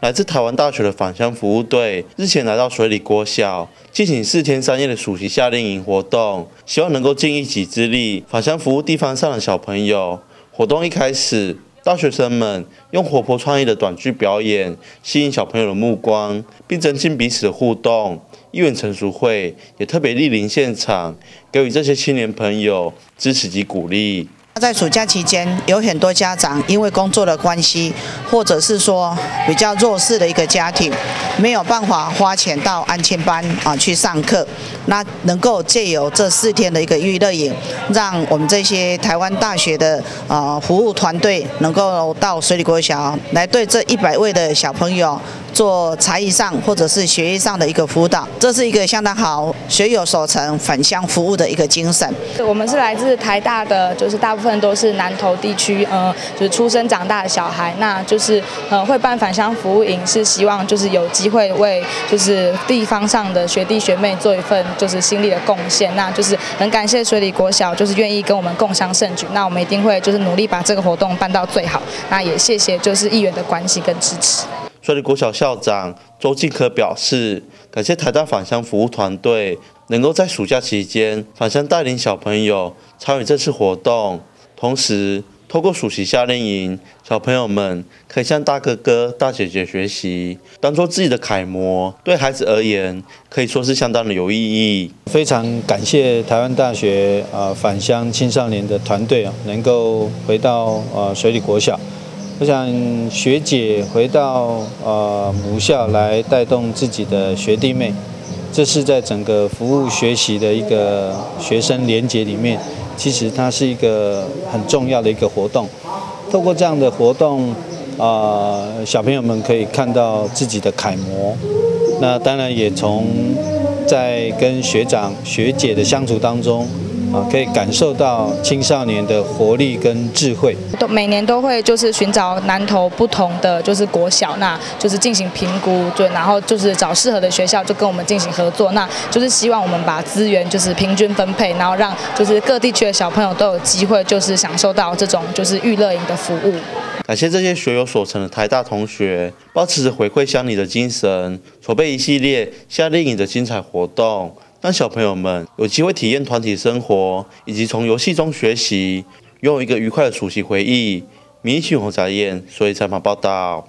来自台湾大学的返乡服务队日前来到水里国小进行四天三夜的暑期夏令营活动，希望能够尽一己之力返乡服务地方上的小朋友。活动一开始，大学生们用活泼创意的短剧表演吸引小朋友的目光，并增进彼此的互动。议员陈淑慧也特别莅临现场，给予这些青年朋友支持及鼓励。在暑假期间，有很多家长因为工作的关系，或者是说比较弱势的一个家庭，没有办法花钱到安亲班啊去上课。那能够借由这四天的一个娱乐营，让我们这些台湾大学的啊服务团队能够到水里国小来对这一百位的小朋友做才艺上或者是学业上的一个辅导，这是一个相当好学有所成返乡服务的一个精神。我们是来自台大的，就是大部分都是南投地区，呃，就是出生长大的小孩，那就是呃会办返乡服务营，是希望就是有机会为就是地方上的学弟学妹做一份。就是心力的贡献，那就是很感谢水里国小，就是愿意跟我们共襄盛举。那我们一定会就是努力把这个活动办到最好。那也谢谢就是议员的关心跟支持。水里国小校长周进科表示，感谢台大返乡服务团队能够在暑假期间返乡带领小朋友参与这次活动，同时。透过暑期夏令营，小朋友们可以向大哥哥、大姐姐学习，当做自己的楷模。对孩子而言，可以说是相当的有意义。非常感谢台湾大学啊返乡青少年的团队啊，能够回到呃水里国小。我想学姐回到呃母校来带动自己的学弟妹，这是在整个服务学习的一个学生联结里面。其实它是一个很重要的一个活动，透过这样的活动，啊，小朋友们可以看到自己的楷模，那当然也从在跟学长学姐的相处当中。啊，可以感受到青少年的活力跟智慧。都每年都会就是寻找南投不同的就是国小，那就是进行评估，对，然后就是找适合的学校就跟我们进行合作，那就是希望我们把资源就是平均分配，然后让就是各地区的小朋友都有机会就是享受到这种就是娱乐营的服务。感谢这些学有所成的台大同学，保持着回馈乡里的精神，筹备一系列夏令营的精彩活动。让小朋友们有机会体验团体生活，以及从游戏中学习，拥有一个愉快的暑期回忆。民讯红茶宴，所以采访报道。